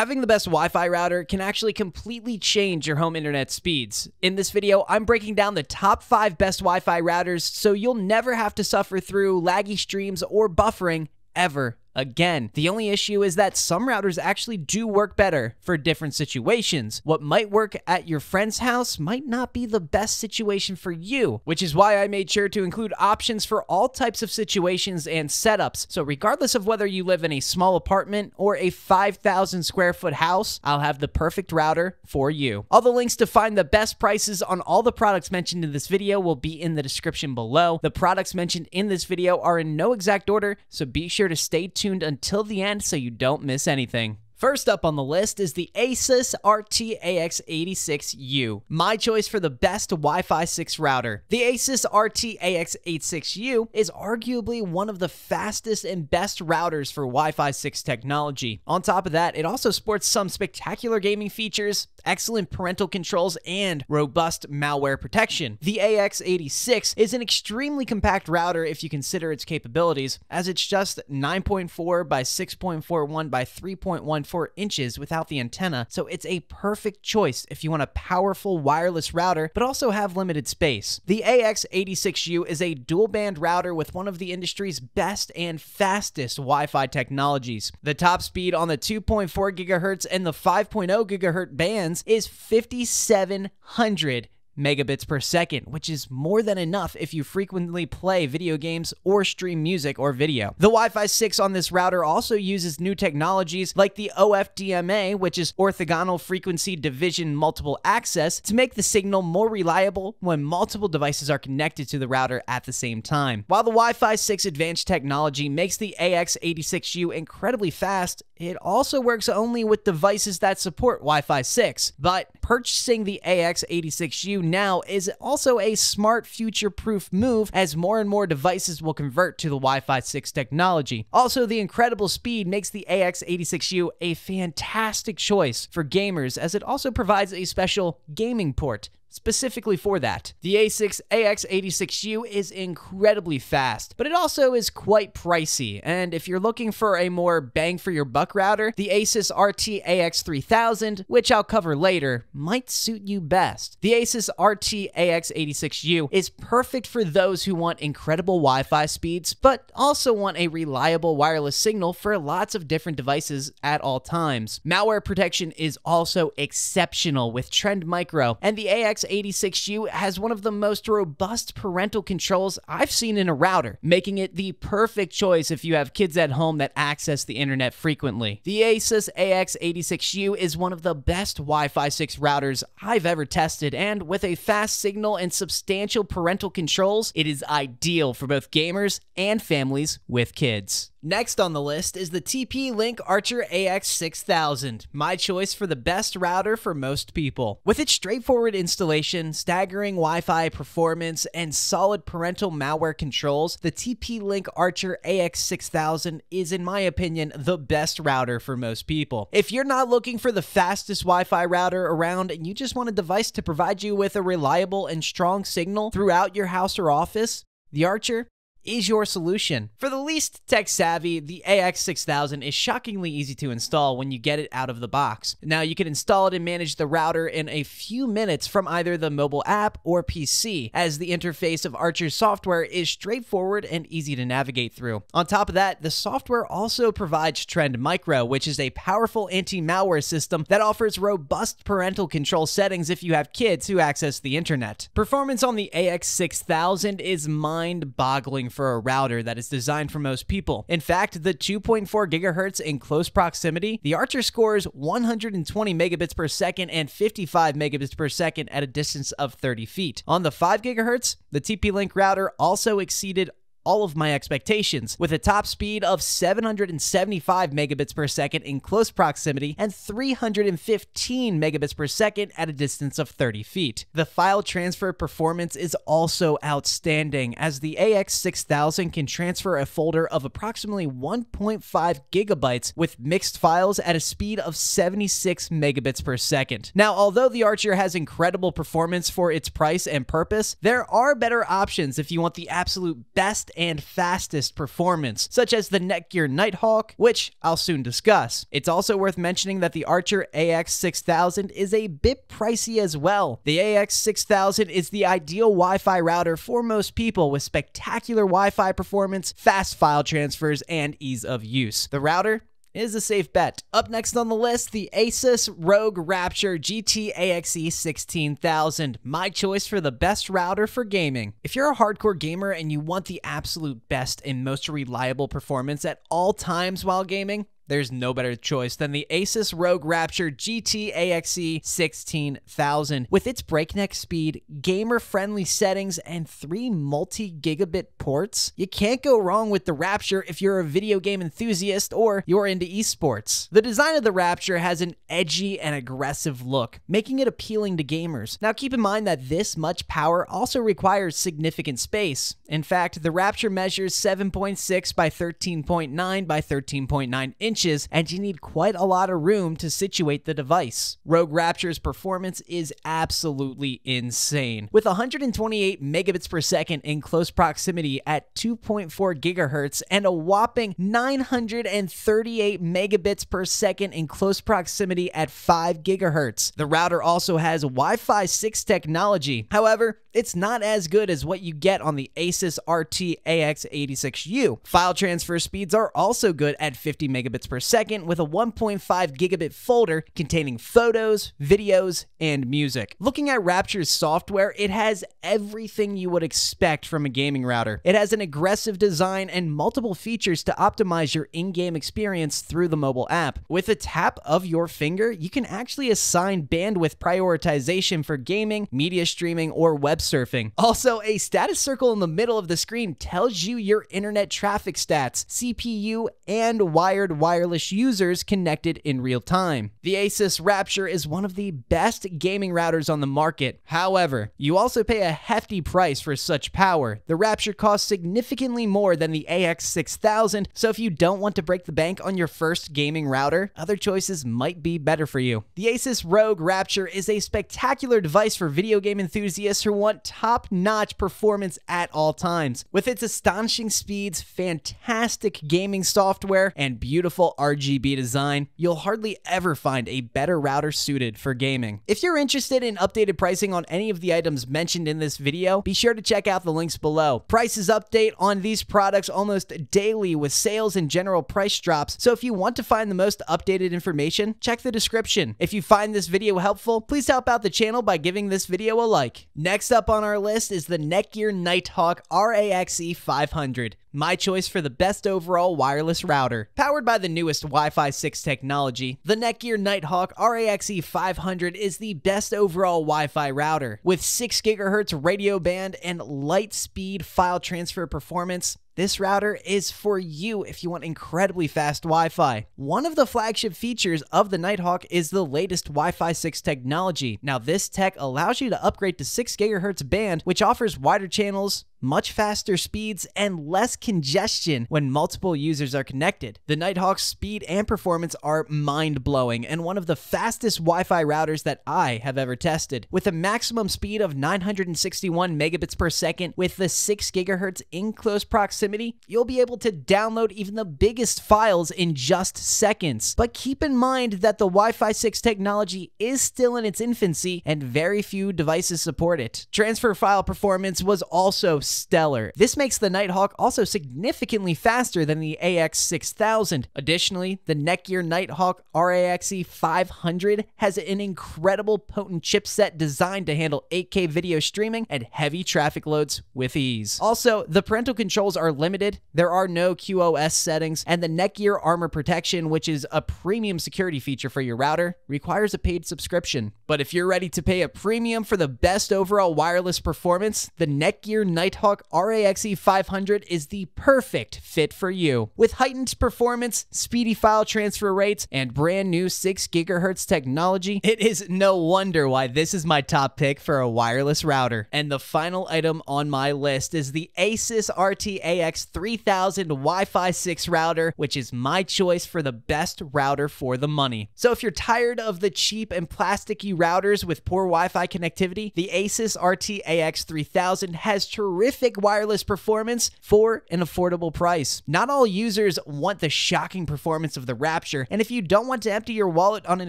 Having the best Wi-Fi router can actually completely change your home internet speeds. In this video, I'm breaking down the top 5 best Wi-Fi routers so you'll never have to suffer through laggy streams or buffering ever again. The only issue is that some routers actually do work better for different situations. What might work at your friend's house might not be the best situation for you, which is why I made sure to include options for all types of situations and setups. So regardless of whether you live in a small apartment or a 5,000 square foot house, I'll have the perfect router for you. All the links to find the best prices on all the products mentioned in this video will be in the description below. The products mentioned in this video are in no exact order, so be sure to stay tuned tuned until the end so you don't miss anything. First up on the list is the Asus RT-AX86U, my choice for the best Wi-Fi 6 router. The Asus RT-AX86U is arguably one of the fastest and best routers for Wi-Fi 6 technology. On top of that, it also sports some spectacular gaming features, excellent parental controls, and robust malware protection. The AX86 is an extremely compact router if you consider its capabilities, as it's just 9.4 by 6.41 by 3.1 4 inches without the antenna, so it's a perfect choice if you want a powerful wireless router but also have limited space. The AX86U is a dual band router with one of the industry's best and fastest Wi Fi technologies. The top speed on the 2.4 GHz and the 5.0 GHz bands is 5700 megabits per second, which is more than enough if you frequently play video games or stream music or video. The Wi-Fi 6 on this router also uses new technologies like the OFDMA, which is orthogonal frequency division multiple access, to make the signal more reliable when multiple devices are connected to the router at the same time. While the Wi-Fi 6 advanced technology makes the AX86U incredibly fast, it also works only with devices that support Wi-Fi 6. But purchasing the AX86U now is also a smart future-proof move as more and more devices will convert to the Wi-Fi 6 technology. Also, the incredible speed makes the AX86U a fantastic choice for gamers as it also provides a special gaming port specifically for that. The A6 AX86U is incredibly fast, but it also is quite pricey. And if you're looking for a more bang for your buck router, the Asus RT AX3000, which I'll cover later, might suit you best. The Asus RT AX86U is perfect for those who want incredible Wi-Fi speeds, but also want a reliable wireless signal for lots of different devices at all times. Malware protection is also exceptional with Trend Micro, and the AX X86U has one of the most robust parental controls I've seen in a router, making it the perfect choice if you have kids at home that access the internet frequently. The Asus AX86U is one of the best Wi-Fi 6 routers I've ever tested, and with a fast signal and substantial parental controls, it is ideal for both gamers and families with kids. Next on the list is the TP-Link Archer AX6000, my choice for the best router for most people. With its straightforward installation, staggering Wi-Fi performance, and solid parental malware controls, the TP-Link Archer AX6000 is, in my opinion, the best router for most people. If you're not looking for the fastest Wi-Fi router around and you just want a device to provide you with a reliable and strong signal throughout your house or office, the Archer is your solution. For the least tech savvy, the AX6000 is shockingly easy to install when you get it out of the box. Now, you can install it and manage the router in a few minutes from either the mobile app or PC, as the interface of Archer's software is straightforward and easy to navigate through. On top of that, the software also provides Trend Micro, which is a powerful anti-malware system that offers robust parental control settings if you have kids who access the internet. Performance on the AX6000 is mind-boggling for a router that is designed for most people. In fact, the 2.4 gigahertz in close proximity, the Archer scores 120 megabits per second and 55 megabits per second at a distance of 30 feet. On the 5 gigahertz, the TP-Link router also exceeded all of my expectations, with a top speed of 775 megabits per second in close proximity and 315 megabits per second at a distance of 30 feet. The file transfer performance is also outstanding, as the AX6000 can transfer a folder of approximately 1.5 gigabytes with mixed files at a speed of 76 megabits per second. Now, although the Archer has incredible performance for its price and purpose, there are better options if you want the absolute best and fastest performance, such as the Netgear Nighthawk, which I'll soon discuss. It's also worth mentioning that the Archer AX6000 is a bit pricey as well. The AX6000 is the ideal Wi Fi router for most people with spectacular Wi Fi performance, fast file transfers, and ease of use. The router is a safe bet. Up next on the list, the Asus ROG Rapture GT AXE 16000, my choice for the best router for gaming. If you're a hardcore gamer and you want the absolute best and most reliable performance at all times while gaming, there's no better choice than the Asus ROG Rapture GT AXE 16000. With its breakneck speed, gamer friendly settings, and three multi gigabit ports, you can't go wrong with the Rapture if you're a video game enthusiast or you're into esports. The design of the Rapture has an edgy and aggressive look, making it appealing to gamers. Now, keep in mind that this much power also requires significant space. In fact, the Rapture measures 7.6 by 13.9 by 13.9 inches inches, and you need quite a lot of room to situate the device. ROG Rapture's performance is absolutely insane. With 128 megabits per second in close proximity at 2.4 gigahertz and a whopping 938 megabits per second in close proximity at 5 gigahertz. The router also has Wi-Fi 6 technology. However, it's not as good as what you get on the Asus RT AX86U. File transfer speeds are also good at 50 megabits per second with a 1.5 gigabit folder containing photos, videos, and music. Looking at Rapture's software, it has everything you would expect from a gaming router. It has an aggressive design and multiple features to optimize your in-game experience through the mobile app. With a tap of your finger, you can actually assign bandwidth prioritization for gaming, media streaming, or web surfing. Also, a status circle in the middle of the screen tells you your internet traffic stats, CPU, and wired wireless wireless users connected in real time. The Asus Rapture is one of the best gaming routers on the market. However, you also pay a hefty price for such power. The Rapture costs significantly more than the AX6000, so if you don't want to break the bank on your first gaming router, other choices might be better for you. The Asus ROG Rapture is a spectacular device for video game enthusiasts who want top-notch performance at all times. With its astonishing speeds, fantastic gaming software, and beautiful RGB design, you'll hardly ever find a better router suited for gaming. If you're interested in updated pricing on any of the items mentioned in this video, be sure to check out the links below. Prices update on these products almost daily with sales and general price drops, so if you want to find the most updated information, check the description. If you find this video helpful, please help out the channel by giving this video a like. Next up on our list is the Netgear Nighthawk RAXE 500 my choice for the best overall wireless router. Powered by the newest Wi-Fi 6 technology, the Netgear Nighthawk RAXE 500 is the best overall Wi-Fi router. With 6 GHz radio band and light speed file transfer performance, this router is for you if you want incredibly fast Wi Fi. One of the flagship features of the Nighthawk is the latest Wi Fi 6 technology. Now, this tech allows you to upgrade to 6 GHz band, which offers wider channels, much faster speeds, and less congestion when multiple users are connected. The Nighthawk's speed and performance are mind blowing and one of the fastest Wi Fi routers that I have ever tested. With a maximum speed of 961 megabits per second with the 6 gigahertz in close proximity, you'll be able to download even the biggest files in just seconds. But keep in mind that the Wi Fi 6 technology is still in its infancy and very few devices support it. Transfer file performance was also stellar. This makes the Nighthawk also significantly faster than the AX6000. Additionally, the Netgear Nighthawk RAXE 500 has an incredible potent chipset designed to handle 8K video streaming and heavy traffic loads with ease. Also, the parental controls are limited, there are no QoS settings, and the Netgear Armor Protection, which is a premium security feature for your router, requires a paid subscription. But if you're ready to pay a premium for the best overall wireless performance, the Netgear Nighthawk Nighthawk RAXE 500 is the perfect fit for you. With heightened performance, speedy file transfer rates, and brand new 6 GHz technology, it is no wonder why this is my top pick for a wireless router. And the final item on my list is the Asus RT-AX 3000 Wi-Fi 6 router, which is my choice for the best router for the money. So if you're tired of the cheap and plasticky routers with poor Wi-Fi connectivity, the Asus RT-AX 3000 has terrific terrific wireless performance for an affordable price. Not all users want the shocking performance of the Rapture, and if you don't want to empty your wallet on an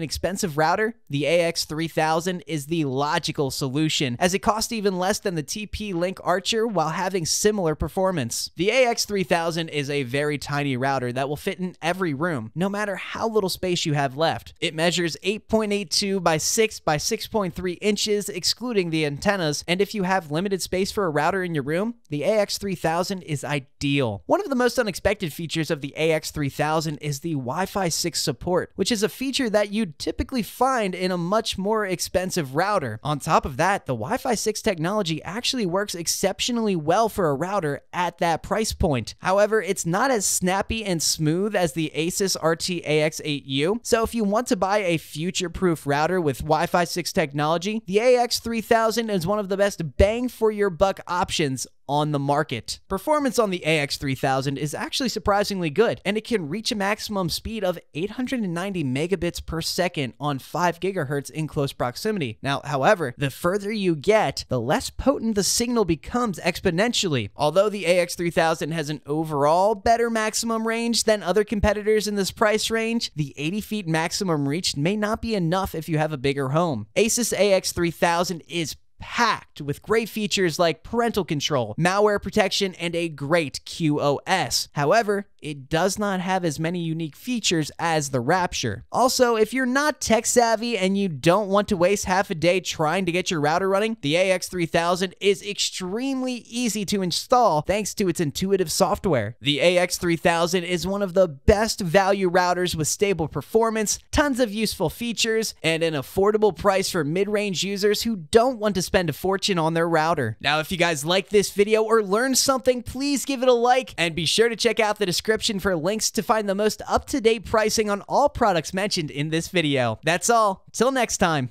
expensive router, the AX3000 is the logical solution, as it costs even less than the TP Link Archer while having similar performance. The AX3000 is a very tiny router that will fit in every room, no matter how little space you have left. It measures 8.82 by 6 by 6.3 inches, excluding the antennas, and if you have limited space for a router in your room, the AX3000 is ideal. One of the most unexpected features of the AX3000 is the Wi-Fi 6 support, which is a feature that you'd typically find in a much more expensive router. On top of that, the Wi-Fi 6 technology actually works exceptionally well for a router at that price point. However, it's not as snappy and smooth as the Asus RT AX8U, so if you want to buy a future-proof router with Wi-Fi 6 technology, the AX3000 is one of the best bang for your buck options on the market. Performance on the AX3000 is actually surprisingly good, and it can reach a maximum speed of 890 megabits per second on 5 gigahertz in close proximity. Now, however, the further you get, the less potent the signal becomes exponentially. Although the AX3000 has an overall better maximum range than other competitors in this price range, the 80 feet maximum reach may not be enough if you have a bigger home. Asus AX3000 is packed with great features like parental control, malware protection, and a great QoS. However, it does not have as many unique features as the Rapture. Also, if you're not tech savvy and you don't want to waste half a day trying to get your router running, the AX3000 is extremely easy to install thanks to its intuitive software. The AX3000 is one of the best value routers with stable performance, tons of useful features, and an affordable price for mid-range users who don't want to spend a fortune on their router. Now, if you guys like this video or learned something, please give it a like and be sure to check out the description for links to find the most up-to-date pricing on all products mentioned in this video. That's all. Till next time.